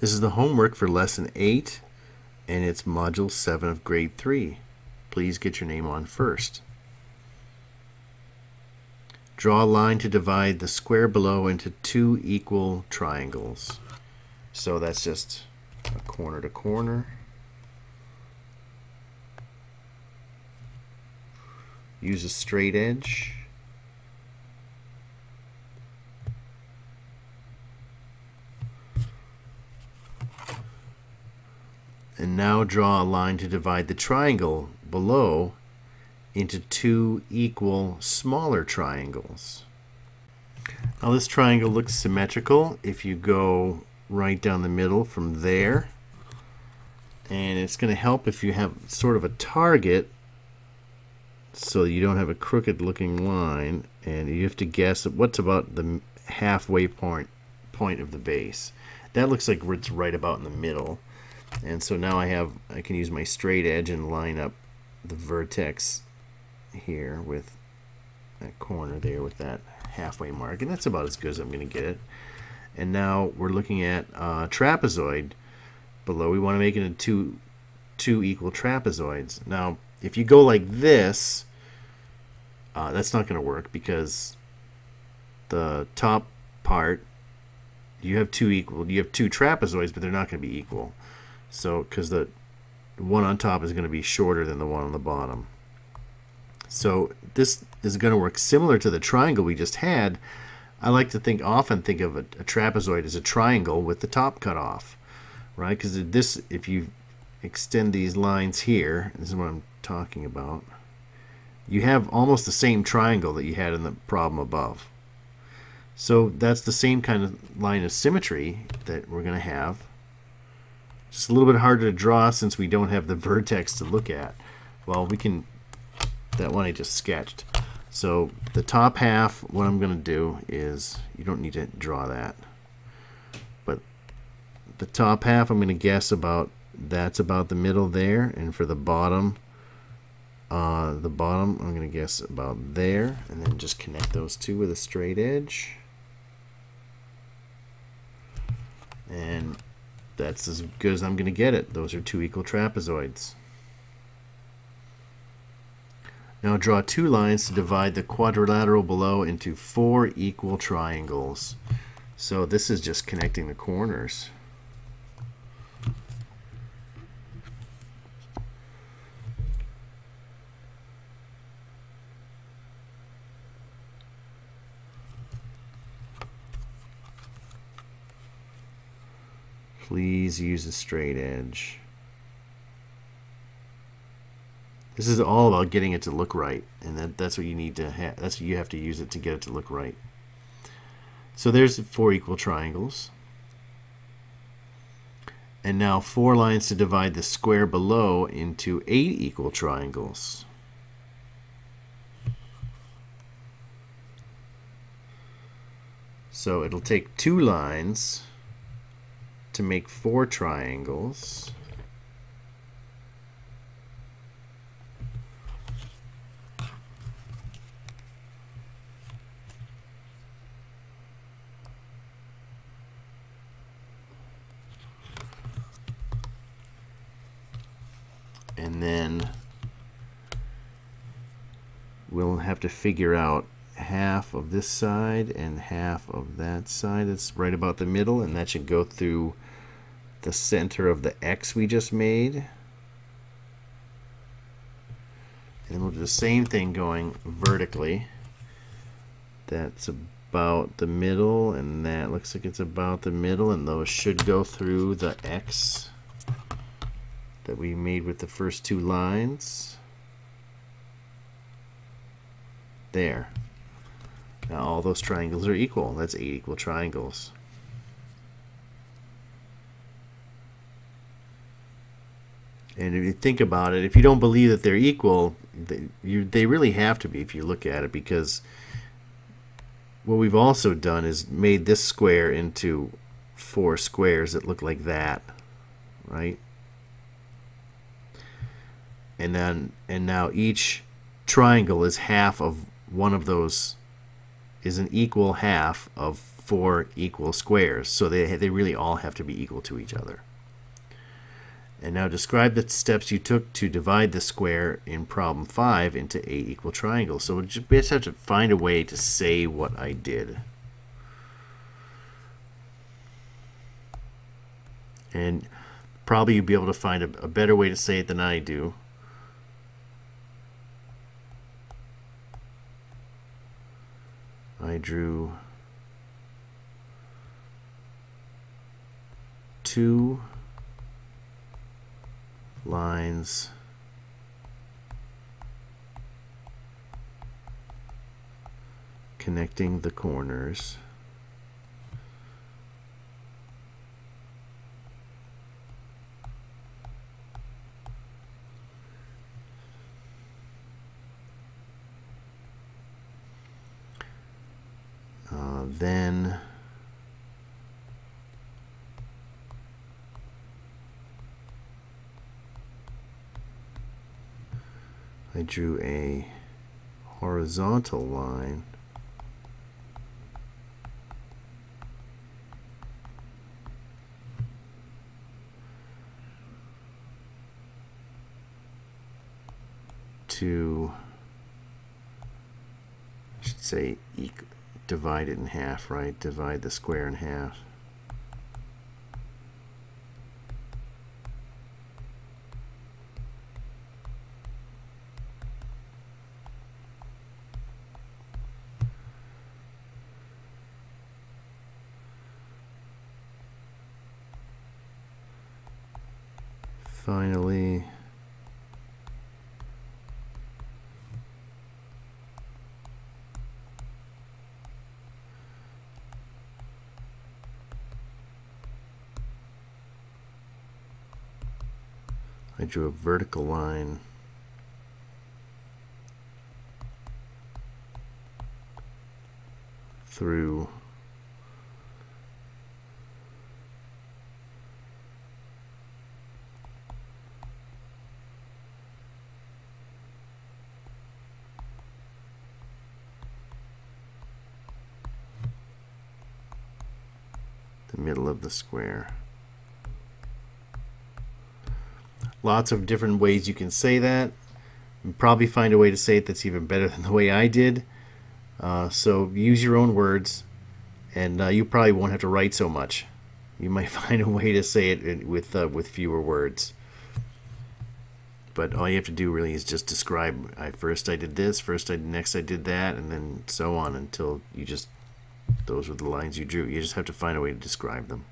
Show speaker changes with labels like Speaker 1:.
Speaker 1: This is the homework for Lesson 8, and it's Module 7 of Grade 3. Please get your name on first. Draw a line to divide the square below into two equal triangles. So that's just a corner to corner. Use a straight edge. And now draw a line to divide the triangle below into two equal smaller triangles. Now this triangle looks symmetrical if you go right down the middle from there. And it's going to help if you have sort of a target so you don't have a crooked looking line and you have to guess what's about the halfway point point of the base. That looks like it's right about in the middle. And so now I have, I can use my straight edge and line up the vertex here with that corner there with that halfway mark. And that's about as good as I'm going to get it. And now we're looking at uh, trapezoid below. We want to make it into two, two equal trapezoids. Now, if you go like this, uh, that's not going to work because the top part, you have two equal, you have two trapezoids, but they're not going to be equal. So, because the one on top is going to be shorter than the one on the bottom. So this is going to work similar to the triangle we just had. I like to think often think of a, a trapezoid as a triangle with the top cut off, right? Because this, if you extend these lines here, this is what I'm talking about, you have almost the same triangle that you had in the problem above. So that's the same kind of line of symmetry that we're going to have just a little bit harder to draw since we don't have the vertex to look at. Well, we can, that one I just sketched. So the top half, what I'm going to do is, you don't need to draw that. But the top half, I'm going to guess about, that's about the middle there. And for the bottom, uh, the bottom, I'm going to guess about there. And then just connect those two with a straight edge. And that's as good as I'm going to get it. Those are two equal trapezoids. Now draw two lines to divide the quadrilateral below into four equal triangles. So this is just connecting the corners. Please use a straight edge. This is all about getting it to look right, and that, that's what you need to have. That's what you have to use it to get it to look right. So there's four equal triangles. And now four lines to divide the square below into eight equal triangles. So it'll take two lines to make four triangles. And then we'll have to figure out half of this side and half of that side. It's right about the middle, and that should go through the center of the X we just made. And we'll do the same thing going vertically. That's about the middle, and that looks like it's about the middle, and those should go through the X that we made with the first two lines. There. Now all those triangles are equal. That's eight equal triangles. And if you think about it, if you don't believe that they're equal, they, you, they really have to be if you look at it because what we've also done is made this square into four squares that look like that, right? And then and now each triangle is half of one of those is an equal half of four equal squares. So they, they really all have to be equal to each other. And now describe the steps you took to divide the square in problem 5 into 8 equal triangles. So we just have to find a way to say what I did. And probably you'll be able to find a, a better way to say it than I do. I drew two lines connecting the corners uh, then I drew a horizontal line. To I should say divide it in half right? Divide the square in half. Finally I drew a vertical line through the middle of the square. Lots of different ways you can say that. You probably find a way to say it that's even better than the way I did. Uh, so use your own words, and uh, you probably won't have to write so much. You might find a way to say it with uh, with fewer words. But all you have to do really is just describe. I first I did this, first I next I did that, and then so on until you just those were the lines you drew. You just have to find a way to describe them.